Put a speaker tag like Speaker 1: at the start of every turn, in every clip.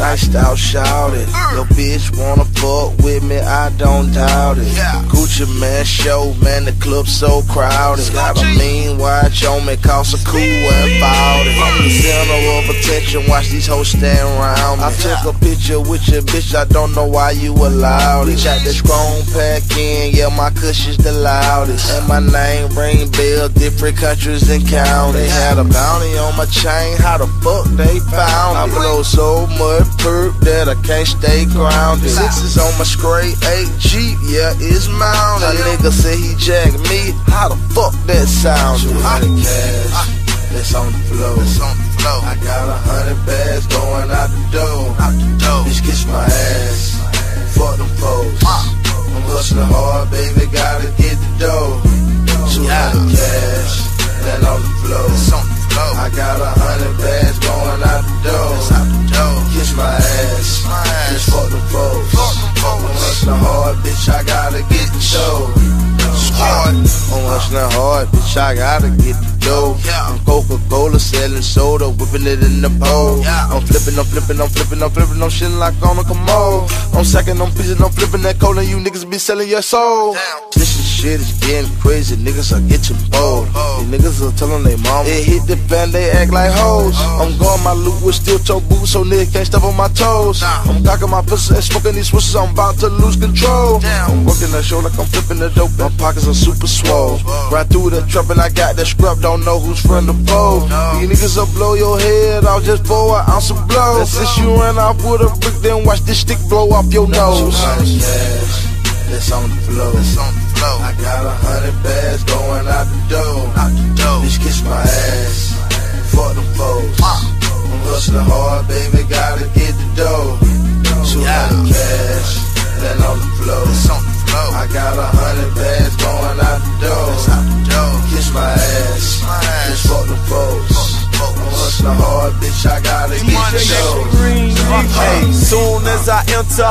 Speaker 1: Iced out, shouted. Your bitch wanna fuck with me, I don't doubt it. Gucci Mane show, man, the club so crowded. Got a mean watch on me, cost a cool and fouled it. I'm the center of attention, watch these hoes stand around me. I took a picture with your bitch, I don't know why you allowed it. Got the strong pack in, yeah, my cushion's the loudest. And my name ring bell, different countries and counties. Had a bounty on my chain, how the fuck they found it? I blow so much perp that I can't stay grounded. Sixes on my straight eight Jeep, yeah, it's mounted. A nigga said he jacked me, how the fuck that sound? Two hundred cash, that's on the floor. That's on the floor. I got a hundred bags going out the door. Out the door. Bitch, kiss my ass. Fuck them foes. I'm hustling hard, baby, gotta get the dough. Two hundred cash, that on the floor. That's on the floor. I got a hundred bags going out the door. That's out the door. Kiss my ass. Bitch, fuck them foes. I'm hustling hard, bitch, I gotta get the dough. Hard. I'm hustling hard, bitch, I gotta get the dough. Coca-Cola selling soda, whipping it in the bowl. I'm flipping, I'm flipping, I'm flipping, I'm flipping, I'm shitting like on a commode. I'm sacking, I'm piecing, I'm flipping that cola, you niggas be selling your soul. This shit is getting crazy, niggas are getting bold. These niggas are telling they mama. They hit the fan, they act like hoes. I'm going my loot with steel toe boots, so niggas can't step on my toes. I'm cocking my pistol and smoking these switches, I'm about to lose control. I'm working the show like I'm flipping the dope, my pockets are super swole. Right through the trap and I got that scrub, don't know who's from the pole. These niggas will blow your head off just for an ounce of blow. And since you ran off with a brick, then watch this stick blow off your nose. That's on the floor. That's on the floor. I got a hundred bags going out the door. Out the door. Bitch, kiss my ass. Fuck them foes. Uh. I'm hustling hard, baby, gotta
Speaker 2: Hey, soon as I enter,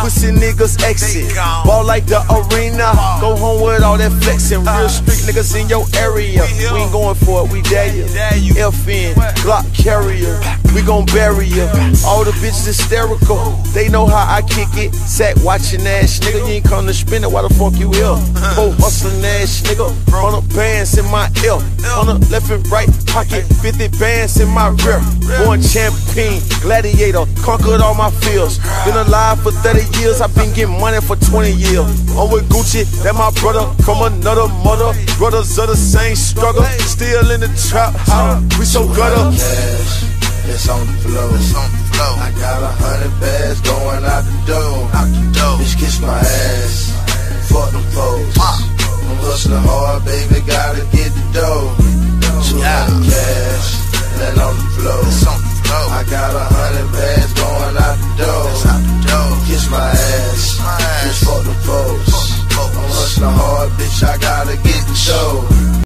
Speaker 2: pussy niggas exit. Ball like the arena, go home with all that flexing. Real street niggas in your area. We ain't going for it, we dare you. FN, Glock carrier, we gon' bury you. All the bitches hysterical, they know how I kick it. Sat watching ass nigga, you ain't come to spin it, why the fuck you here? Four hustling ass nigga, on the bands in my ear. On left and right pocket, 50 bands in my rear. Born champion, gladiator, conquered all my fears. Been alive for 30 years, I've been getting money for 20 years. I'm with Gucci, that my brother from another mother. Brothers of the same struggle, still in the trap house. We so gutter.
Speaker 1: It's on the floor. It's on the floor. I got a hundred bags going out the door. Out the door. Bitch, kiss my ass. Fuck them foes. I'm hustling hard, baby, gotta get the dough. Bitch, I gotta get the dough.